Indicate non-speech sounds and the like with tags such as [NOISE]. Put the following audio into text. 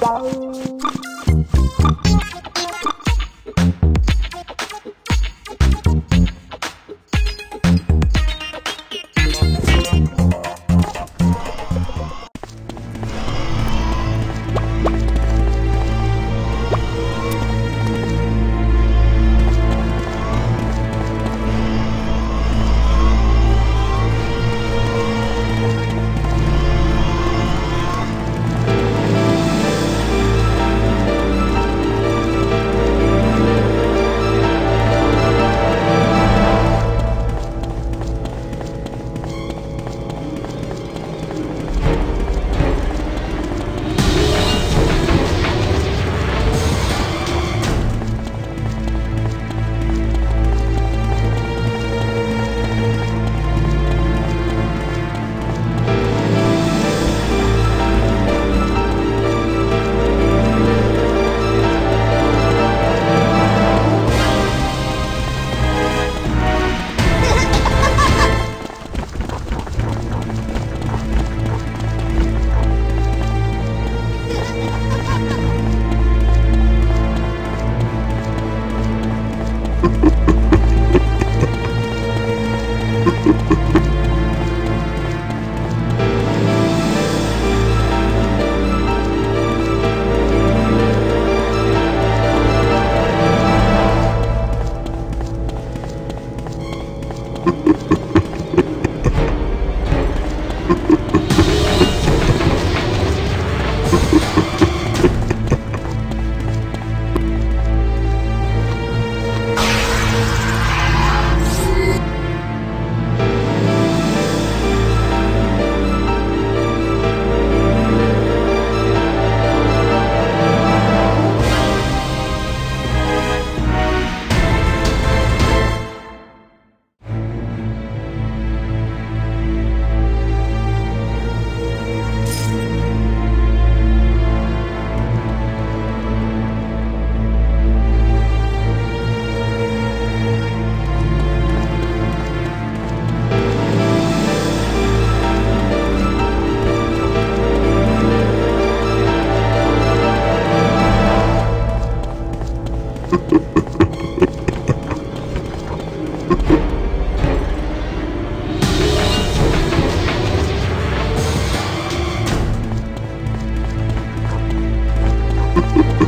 Bye. Ha ha ha. You [LAUGHS] [LAUGHS]